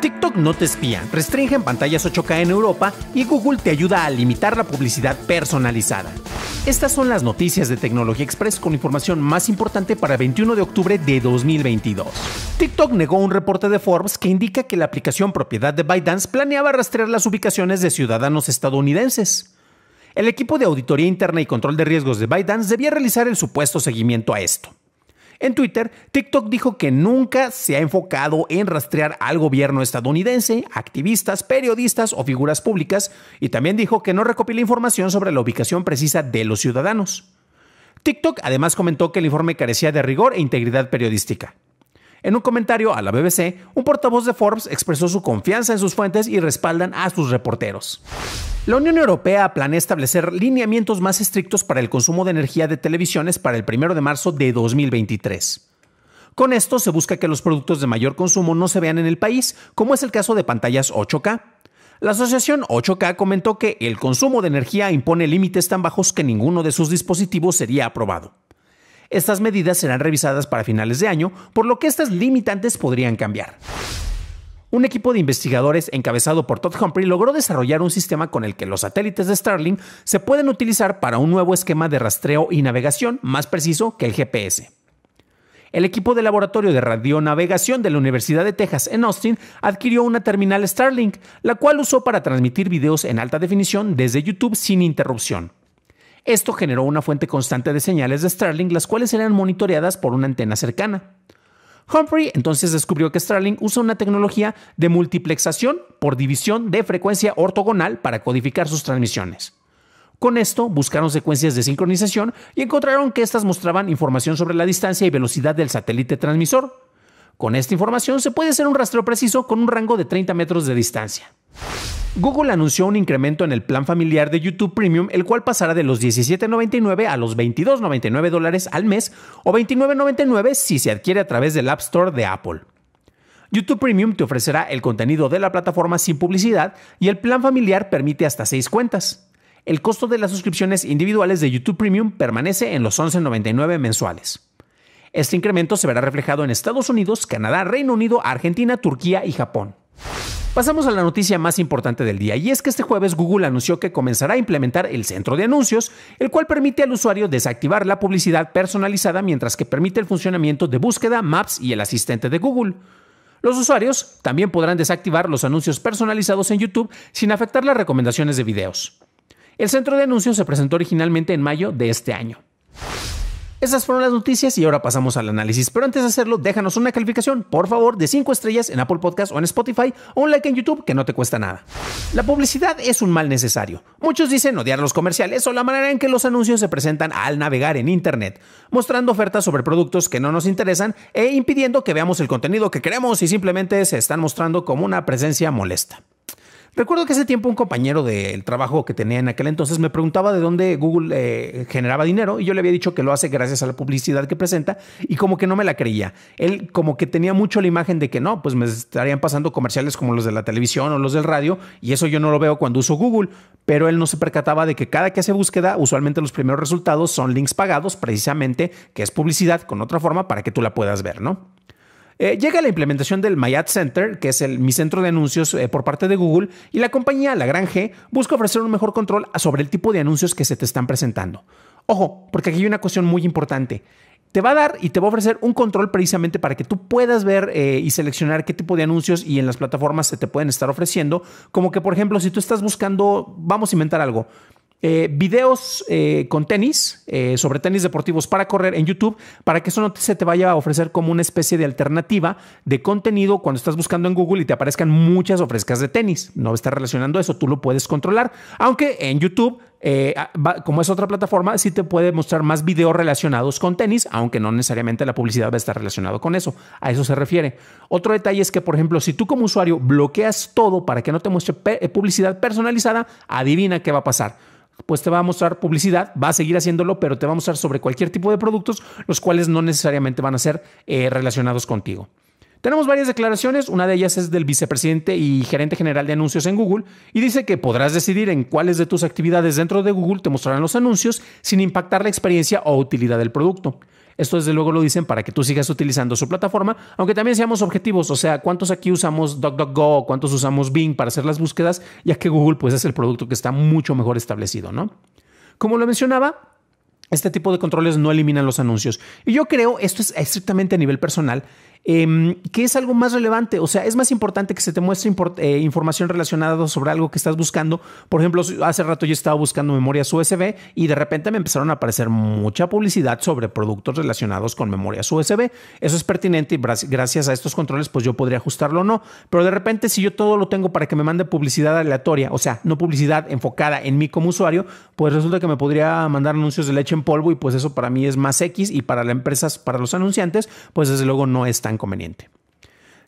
TikTok no te espía, restringe en pantallas 8K en Europa y Google te ayuda a limitar la publicidad personalizada. Estas son las noticias de Tecnología Express con información más importante para el 21 de octubre de 2022. TikTok negó un reporte de Forbes que indica que la aplicación propiedad de ByteDance planeaba rastrear las ubicaciones de ciudadanos estadounidenses. El equipo de auditoría interna y control de riesgos de ByteDance debía realizar el supuesto seguimiento a esto. En Twitter, TikTok dijo que nunca se ha enfocado en rastrear al gobierno estadounidense, activistas, periodistas o figuras públicas, y también dijo que no recopila información sobre la ubicación precisa de los ciudadanos. TikTok además comentó que el informe carecía de rigor e integridad periodística. En un comentario a la BBC, un portavoz de Forbes expresó su confianza en sus fuentes y respaldan a sus reporteros. La Unión Europea planea establecer lineamientos más estrictos para el consumo de energía de televisiones para el 1 de marzo de 2023. Con esto se busca que los productos de mayor consumo no se vean en el país, como es el caso de pantallas 8K. La asociación 8K comentó que el consumo de energía impone límites tan bajos que ninguno de sus dispositivos sería aprobado. Estas medidas serán revisadas para finales de año, por lo que estas limitantes podrían cambiar. Un equipo de investigadores encabezado por Todd Humphrey logró desarrollar un sistema con el que los satélites de Starlink se pueden utilizar para un nuevo esquema de rastreo y navegación más preciso que el GPS. El equipo de laboratorio de radionavegación de la Universidad de Texas en Austin adquirió una terminal Starlink, la cual usó para transmitir videos en alta definición desde YouTube sin interrupción. Esto generó una fuente constante de señales de Starlink, las cuales eran monitoreadas por una antena cercana. Humphrey entonces descubrió que Starlink usa una tecnología de multiplexación por división de frecuencia ortogonal para codificar sus transmisiones. Con esto buscaron secuencias de sincronización y encontraron que estas mostraban información sobre la distancia y velocidad del satélite transmisor. Con esta información se puede hacer un rastreo preciso con un rango de 30 metros de distancia. Google anunció un incremento en el plan familiar de YouTube Premium, el cual pasará de los $17.99 a los $22.99 dólares al mes o $29.99 si se adquiere a través del App Store de Apple. YouTube Premium te ofrecerá el contenido de la plataforma sin publicidad y el plan familiar permite hasta 6 cuentas. El costo de las suscripciones individuales de YouTube Premium permanece en los $11.99 mensuales. Este incremento se verá reflejado en Estados Unidos, Canadá, Reino Unido, Argentina, Turquía y Japón. Pasamos a la noticia más importante del día, y es que este jueves Google anunció que comenzará a implementar el centro de anuncios, el cual permite al usuario desactivar la publicidad personalizada mientras que permite el funcionamiento de búsqueda, Maps y el asistente de Google. Los usuarios también podrán desactivar los anuncios personalizados en YouTube sin afectar las recomendaciones de videos. El centro de anuncios se presentó originalmente en mayo de este año. Esas fueron las noticias y ahora pasamos al análisis. Pero antes de hacerlo, déjanos una calificación, por favor, de 5 estrellas en Apple Podcast o en Spotify o un like en YouTube que no te cuesta nada. La publicidad es un mal necesario. Muchos dicen odiar los comerciales o la manera en que los anuncios se presentan al navegar en Internet, mostrando ofertas sobre productos que no nos interesan e impidiendo que veamos el contenido que queremos y simplemente se están mostrando como una presencia molesta. Recuerdo que hace tiempo un compañero del trabajo que tenía en aquel entonces me preguntaba de dónde Google eh, generaba dinero y yo le había dicho que lo hace gracias a la publicidad que presenta y como que no me la creía. Él como que tenía mucho la imagen de que no, pues me estarían pasando comerciales como los de la televisión o los del radio y eso yo no lo veo cuando uso Google, pero él no se percataba de que cada que hace búsqueda usualmente los primeros resultados son links pagados precisamente, que es publicidad con otra forma para que tú la puedas ver, ¿no? Eh, llega la implementación del My Ad Center, que es el, mi centro de anuncios eh, por parte de Google, y la compañía, la Gran G, busca ofrecer un mejor control sobre el tipo de anuncios que se te están presentando. Ojo, porque aquí hay una cuestión muy importante. Te va a dar y te va a ofrecer un control precisamente para que tú puedas ver eh, y seleccionar qué tipo de anuncios y en las plataformas se te pueden estar ofreciendo. Como que, por ejemplo, si tú estás buscando, vamos a inventar algo, eh, videos eh, con tenis, eh, sobre tenis deportivos para correr en YouTube, para que eso no se te vaya a ofrecer como una especie de alternativa de contenido cuando estás buscando en Google y te aparezcan muchas ofrezcas de tenis. No está relacionando eso, tú lo puedes controlar. Aunque en YouTube, como es otra plataforma, sí te puede mostrar más videos relacionados con tenis, aunque no necesariamente la publicidad va a estar relacionado con eso. A eso se refiere. Otro detalle es que, por ejemplo, si tú como usuario bloqueas todo para que no te muestre publicidad personalizada, adivina qué va a pasar pues te va a mostrar publicidad, va a seguir haciéndolo, pero te va a mostrar sobre cualquier tipo de productos, los cuales no necesariamente van a ser eh, relacionados contigo. Tenemos varias declaraciones, una de ellas es del vicepresidente y gerente general de anuncios en Google, y dice que podrás decidir en cuáles de tus actividades dentro de Google te mostrarán los anuncios sin impactar la experiencia o utilidad del producto. Esto desde luego lo dicen para que tú sigas utilizando su plataforma, aunque también seamos objetivos, o sea, ¿cuántos aquí usamos DuckDuckGo, cuántos usamos Bing para hacer las búsquedas? Ya que Google pues es el producto que está mucho mejor establecido, ¿no? Como lo mencionaba, este tipo de controles no eliminan los anuncios. Y yo creo, esto es estrictamente a nivel personal, Em, que es algo más relevante. O sea, es más importante que se te muestre eh, información relacionada sobre algo que estás buscando. Por ejemplo, hace rato yo estaba buscando memorias USB y de repente me empezaron a aparecer mucha publicidad sobre productos relacionados con memorias USB. Eso es pertinente y gracias a estos controles pues yo podría ajustarlo o no. Pero de repente si yo todo lo tengo para que me mande publicidad aleatoria, o sea, no publicidad enfocada en mí como usuario, pues resulta que me podría mandar anuncios de leche en polvo y pues eso para mí es más X y para las empresas, para los anunciantes, pues desde luego no es tan conveniente.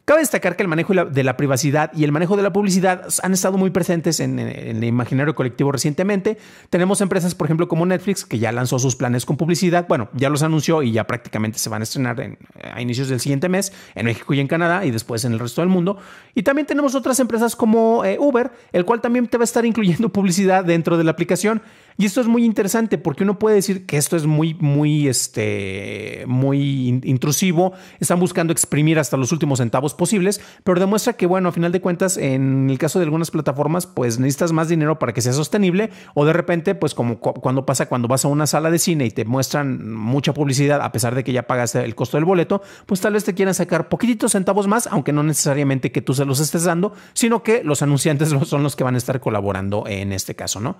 Cabe destacar que el manejo de la privacidad y el manejo de la publicidad han estado muy presentes en, el imaginario colectivo recientemente. Tenemos empresas, por ejemplo, como Netflix, que ya lanzó sus planes con publicidad. Bueno, ya los anunció y ya prácticamente se van a estrenar a inicios del siguiente mes en México y en Canadá y después en el resto del mundo. Y también tenemos otras empresas como eh, Uber, el cual también te va a estar incluyendo publicidad dentro de la aplicación. Y esto es muy interesante porque uno puede decir que esto es muy, muy, este, muy intrusivo. Están buscando exprimir hasta los últimos centavos posibles, pero demuestra que, bueno, a final de cuentas, en el caso de algunas plataformas, pues necesitas más dinero para que sea sostenible o de repente, pues como cuando pasa cuando vas a una sala de cine y te muestran mucha publicidad a pesar de que ya pagas el costo del boleto, pues tal vez te quieran sacar poquititos centavos más, aunque no necesariamente que tú se los estés dando, sino que los anunciantes son los que van a estar colaborando en este caso, ¿no?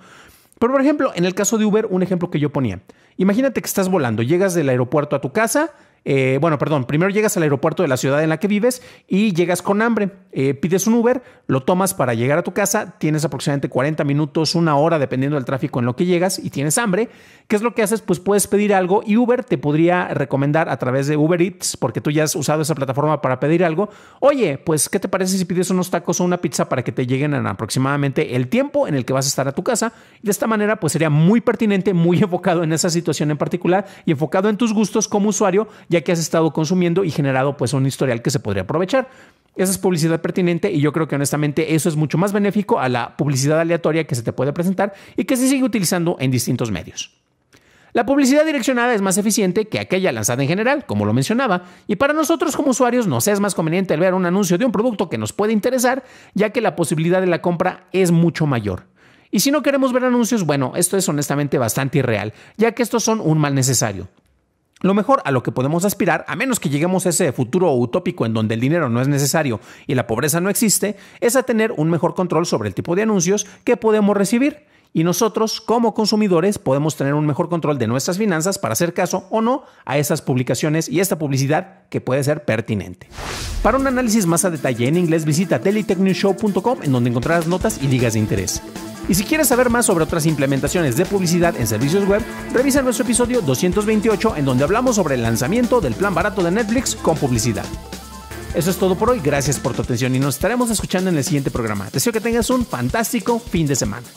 Pero, por ejemplo, en el caso de Uber, un ejemplo que yo ponía. Imagínate que estás volando, llegas del aeropuerto a tu casa, eh, bueno, perdón, primero llegas al aeropuerto de la ciudad en la que vives y llegas con hambre. Eh, pides un Uber, lo tomas para llegar a tu casa, tienes aproximadamente 40 minutos, una hora, dependiendo del tráfico en lo que llegas y tienes hambre. ¿Qué es lo que haces? Pues puedes pedir algo y Uber te podría recomendar a través de Uber Eats, porque tú ya has usado esa plataforma para pedir algo. Oye, pues, ¿qué te parece si pides unos tacos o una pizza para que te lleguen en aproximadamente el tiempo en el que vas a estar a tu casa? de esta manera, pues sería muy pertinente, muy enfocado en esa situación en particular y enfocado en tus gustos como usuario ya que has estado consumiendo y generado pues un historial que se podría aprovechar. Esa es publicidad pertinente y yo creo que honestamente eso es mucho más benéfico a la publicidad aleatoria que se te puede presentar y que se sigue utilizando en distintos medios. La publicidad direccionada es más eficiente que aquella lanzada en general, como lo mencionaba, y para nosotros como usuarios nos es más conveniente ver un anuncio de un producto que nos puede interesar, ya que la posibilidad de la compra es mucho mayor. Y si no queremos ver anuncios, bueno, esto es honestamente bastante irreal, ya que estos son un mal necesario. Lo mejor a lo que podemos aspirar, a menos que lleguemos a ese futuro utópico en donde el dinero no es necesario y la pobreza no existe, es a tener un mejor control sobre el tipo de anuncios que podemos recibir. Y nosotros, como consumidores, podemos tener un mejor control de nuestras finanzas para hacer caso o no a esas publicaciones y esta publicidad que puede ser pertinente. Para un análisis más a detalle en inglés, visita dailytechnewshow.com en donde encontrarás notas y ligas de interés. Y si quieres saber más sobre otras implementaciones de publicidad en servicios web, revisa nuestro episodio 228 en donde hablamos sobre el lanzamiento del plan barato de Netflix con publicidad. Eso es todo por hoy, gracias por tu atención y nos estaremos escuchando en el siguiente programa. Deseo que tengas un fantástico fin de semana.